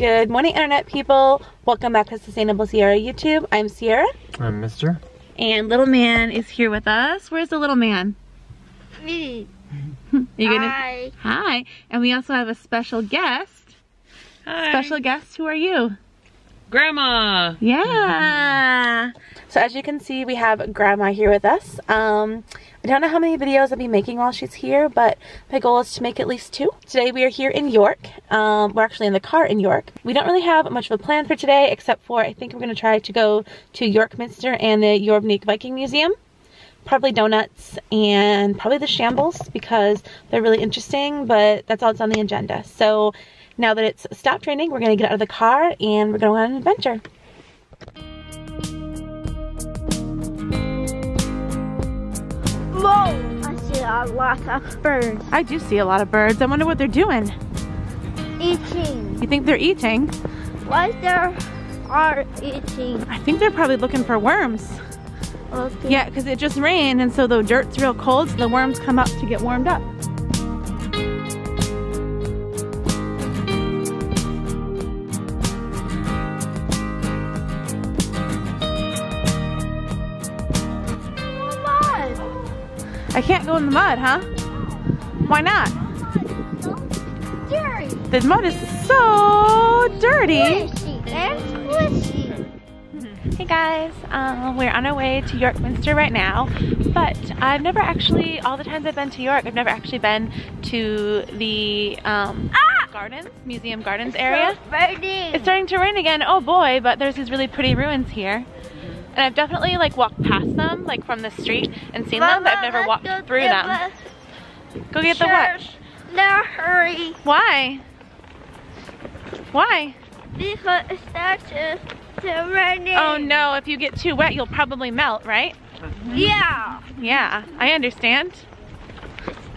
Good morning, Internet people. Welcome back to Sustainable Sierra YouTube. I'm Sierra. I'm Mister. And little man is here with us. Where's the little man? Me. You gonna... Hi. Hi. And we also have a special guest. Hi. Special guest, who are you? Grandma. Yeah. So as you can see, we have Grandma here with us. Um, I don't know how many videos I'll be making while she's here, but my goal is to make at least two. Today we are here in York. Um, we're actually in the car in York. We don't really have much of a plan for today, except for I think we're going to try to go to York Minster and the Jorvik Viking Museum. Probably donuts and probably the shambles because they're really interesting, but that's all that's on the agenda. So now that it's stopped raining, we're going to get out of the car and we're going to go on an adventure. Whoa! I see a lot of birds I do see a lot of birds. I wonder what they're doing. eating. You think they're eating? Why there are eating? I think they're probably looking for worms. Okay. Yeah, because it just rained and so the dirt's real cold, so the worms come up to get warmed up. I can't go in the mud, huh? Why not? The mud is so dirty. And squishy. Hey guys, um, we're on our way to York Minster right now, but I've never actually, all the times I've been to York, I've never actually been to the um, gardens, museum gardens area. Birdie. It's starting to rain again, oh boy, but there's these really pretty ruins here. And I've definitely like walked past them, like from the street and seen them, but I've never walked through them. Go get the what? No, hurry. Why? Why? Because it starts to to raining. Oh no, if you get too wet, you'll probably melt, right? Yeah. Yeah, I understand.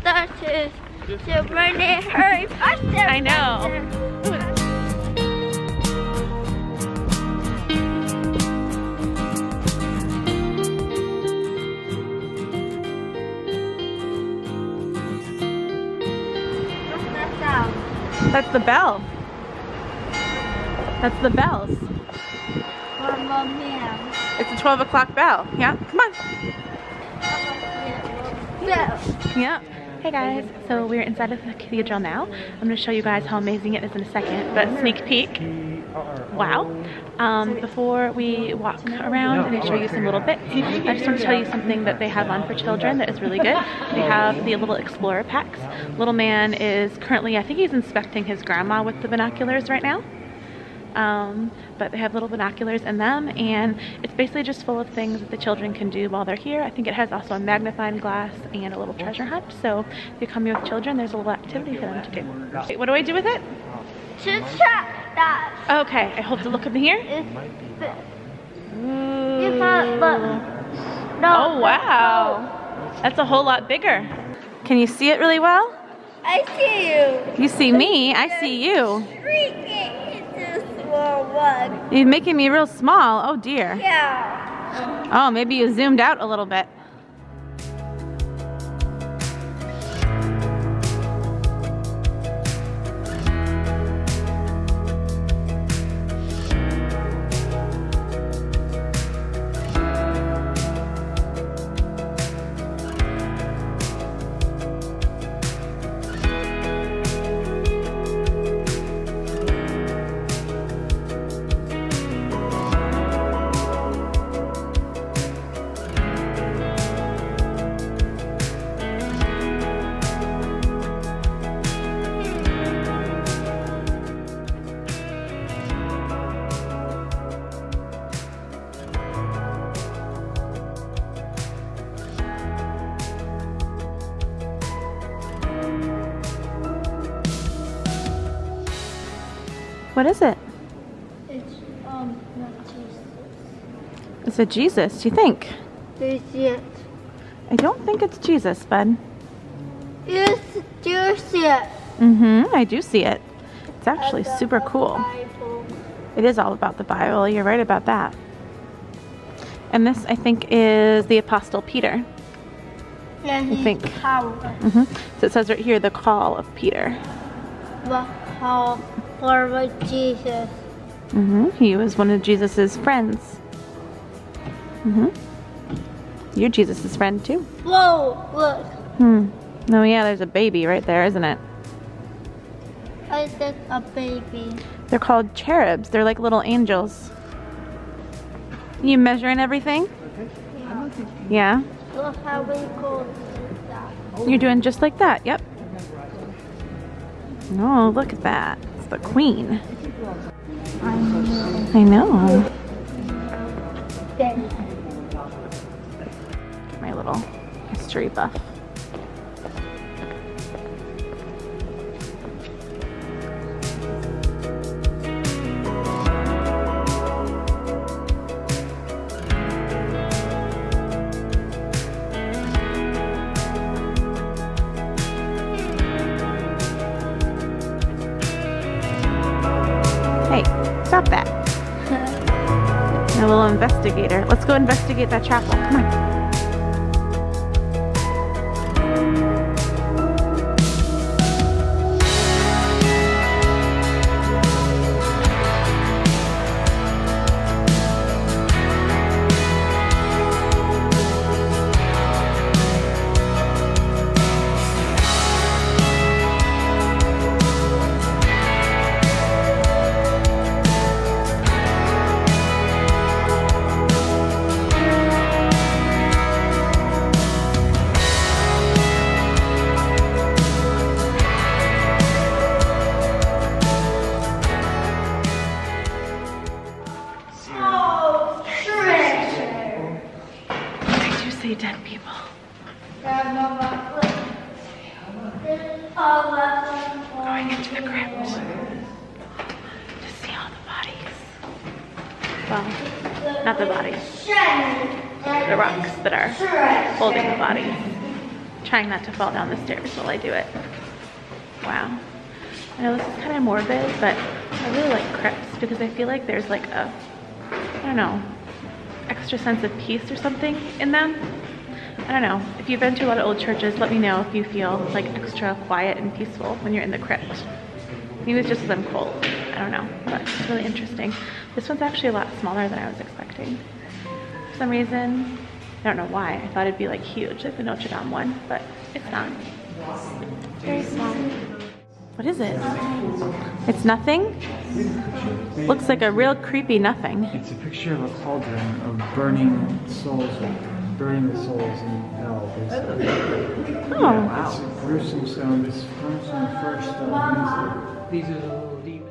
Starts to to raining. Hurry faster. I know. That's the bell. That's the bells. One more man. It's a 12 o'clock bell. Yeah, come on. Yeah. Yeah. Hey guys, so we're inside of the cathedral now. I'm going to show you guys how amazing it is in a second, but sneak peek. Wow. Um, before we walk around and I show you some little bits, I just want to tell you something that they have on for children that is really good. They have the little explorer packs. Little man is currently, I think he's inspecting his grandma with the binoculars right now. Um, but they have little binoculars in them and it's basically just full of things that the children can do while they're here. I think it has also a magnifying glass and a little treasure hunt. So if you come here with children, there's a little activity for them to do. Wait, what do I do with it? To check that. Okay, I hold to look up in here. It's Ooh. can't look. No. Oh wow, that's a whole lot bigger. Can you see it really well? I see you. You see me, I see you. Shrieking into small one. You're making me real small. Oh dear. Yeah. Oh, maybe you zoomed out a little bit. What is it? It's um not Jesus. It's a Jesus, do you think? Is it? I don't think it's Jesus, bud. Yes, do you see it. Mm-hmm, I do see it. It's actually super cool. It is all about the Bible. You're right about that. And this, I think, is the Apostle Peter. Yeah, he's think. power. hmm So it says right here, the call of Peter. Well, how follow Jesus. hmm He was one of Jesus's friends. hmm You're Jesus's friend too. Whoa, look. Hmm. Oh yeah, there's a baby right there, isn't it? I said a baby. They're called cherubs. They're like little angels. You measuring everything? Yeah. Look how we go. You're doing just like that. Yep. Oh, look at that. The queen. I know. Then My little history buff. Little investigator. Let's go investigate that chapel. Come on. The rocks that are holding the body. Trying not to fall down the stairs while I do it. Wow. I know this is kind of morbid, but I really like crypts because I feel like there's like a, I don't know, extra sense of peace or something in them. I don't know. If you've been to a lot of old churches, let me know if you feel like extra quiet and peaceful when you're in the crypt. Maybe it's just because I'm cold. I don't know, but it's really interesting. This one's actually a lot smaller than I was expecting. Some reason, I don't know why. I thought it'd be like huge, like the Notre Dame one, but it's not. Very small. What is it? It's nothing? Looks like a real creepy nothing. It's a picture of a cauldron of burning souls, burning the souls in hell. basically. Oh, It's a gruesome sound. This comes from the first uh, These are the little demons.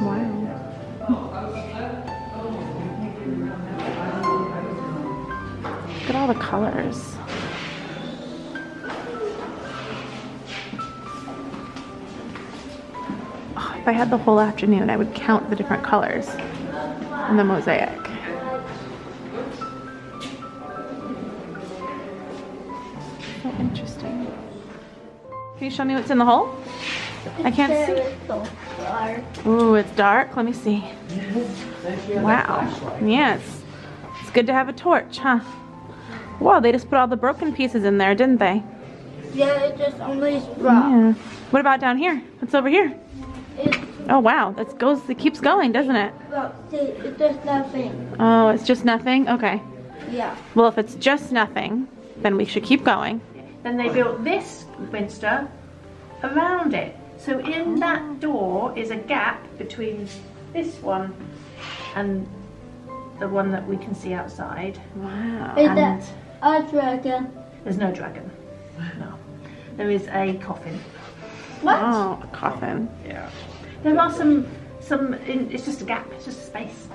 wow. All the colors. Oh, if I had the whole afternoon, I would count the different colors in the mosaic. So interesting. Can you show me what's in the hole? I can't see. So. Ooh, it's dark. Let me see. Wow. Yes. It's good to have a torch, huh? Wow, they just put all the broken pieces in there, didn't they? Yeah, it just only rock. Yeah. What about down here? What's over here? It's Oh wow, that goes it keeps going, doesn't it? well, see, it's just nothing. Oh, it's just nothing? Okay. Yeah. Well, if it's just nothing, then we should keep going. Then they built this Minster around it. So in that oh. door is a gap between this one and the one that we can see outside. Wow. Is And that a dragon? there's no dragon. No. There is a coffin. What? Oh, a coffin. Yeah. There are some some in, it's just a gap, it's just a space.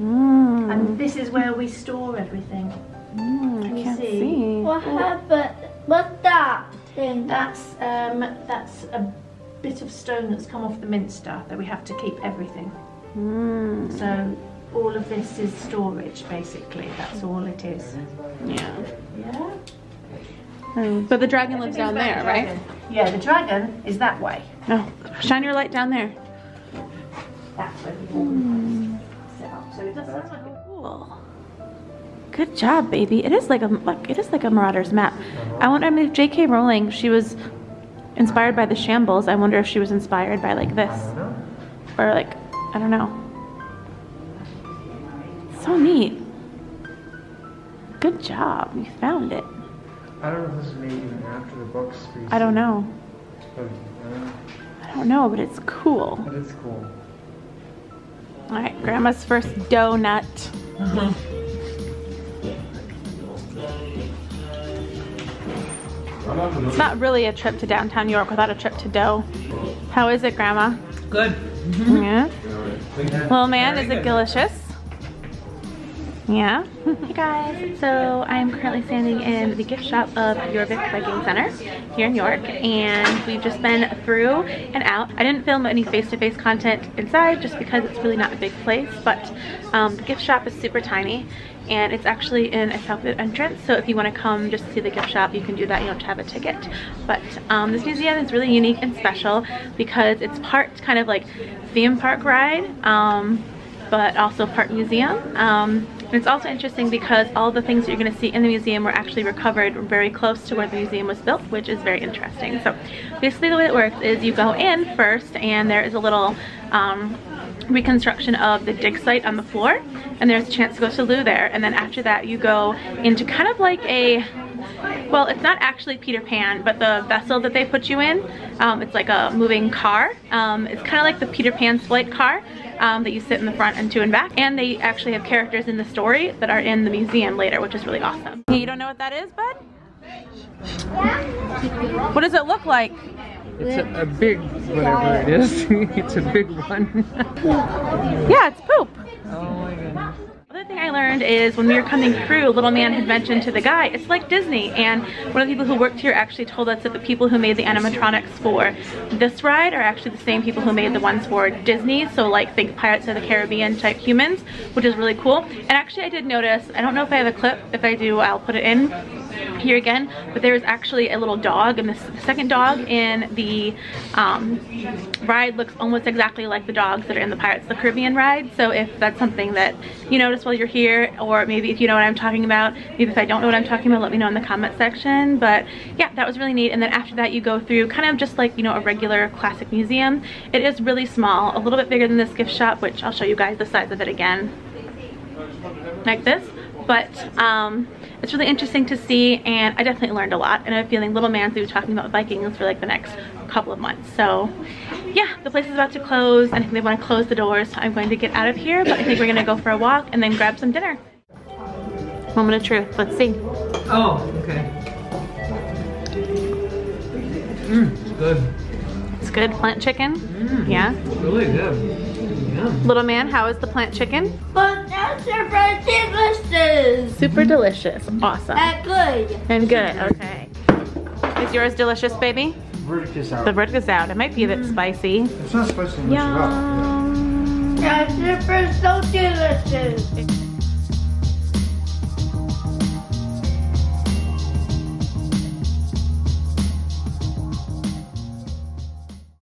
Mm. And this is where we store everything. Mm, Can I you can't see? see. What happened? What's that thing? That's um that's a bit of stone that's come off the minster that we have to keep everything. Mm. So all of this is storage basically. That's all it is. Yeah. Yeah. Mm. But the dragon lives down there, right? Yeah, the dragon is that way. No. Shine your light down there. That's where the organ set up. So it does sound like a Cool. Good job, baby. It is like a like it is like a Marauders map. I wonder I if J.K. Rowling she was inspired by the shambles. I wonder if she was inspired by like this. or like, I don't know. So neat. Good job, you found it. I don't know if this was made even after the books. were I don't know. But, uh, I don't know, but it's cool. but it's cool. All right, Grandma's first donut. It's not really a trip to downtown New York without a trip to Doe. How is it, Grandma? Good. Yeah. Little man, is it delicious? Yeah. hey guys, so I'm currently standing in the gift shop of Jorvik Viking Center here in York, and we've just been through and out. I didn't film any face-to-face content inside just because it's really not a big place, but um, the gift shop is super tiny, and it's actually in a south entrance, so if you want to come just to see the gift shop, you can do that. You don't have to have a ticket. But um, this museum is really unique and special because it's part kind of like theme park ride, um, but also part museum. And it's also interesting because all the things that you're going to see in the museum were actually recovered very close to where the museum was built, which is very interesting. So basically the way it works is you go in first and there is a little um, reconstruction of the dig site on the floor and there's a chance to go to loo there. And then after that you go into kind of like a well it's not actually Peter Pan but the vessel that they put you in um, it's like a moving car. Um, it's kind of like the Peter Pan flight car um, that you sit in the front and two and back. And they actually have characters in the story that are in the museum later which is really awesome. You don't know what that is bud? What does it look like It's a, a big whatever it is. it's a big one. yeah it's poop oh my goodness. Other thing I learned is when we were coming through, Little Man had mentioned to the guy, it's like Disney. And one of the people who worked here actually told us that the people who made the animatronics for this ride are actually the same people who made the ones for Disney. So like think Pirates of the Caribbean type humans, which is really cool. And actually I did notice, I don't know if I have a clip, if I do I'll put it in here again, but there is actually a little dog and the second dog in the um, ride looks almost exactly like the dogs that are in the Pirates of the Caribbean ride. So if that's something that you notice while you're here, or maybe if you know what I'm talking about, maybe if I don't know what I'm talking about, let me know in the comment section. But yeah, that was really neat. And then after that, you go through kind of just like, you know, a regular classic museum. It is really small, a little bit bigger than this gift shop, which I'll show you guys the size of it again. Like this. But um, it's really interesting to see and I definitely learned a lot and I'm feeling Little be talking about Vikings for like the next couple of months. So yeah, the place is about to close. I think they want to close the doors. So I'm going to get out of here, but I think we're gonna go for a walk and then grab some dinner. Moment of truth, let's see. Oh, okay. Mmm, it's good. It's good, plant chicken? Mm, Yeah. Really good. Yum. Little man, how is the plant chicken? But that's super delicious. Super delicious, awesome. And good. And good, okay. Is yours delicious, baby? Vertica's out. The vertica's out. It might be a bit mm. spicy. It's not spicy to much Yum. That's super so delicious.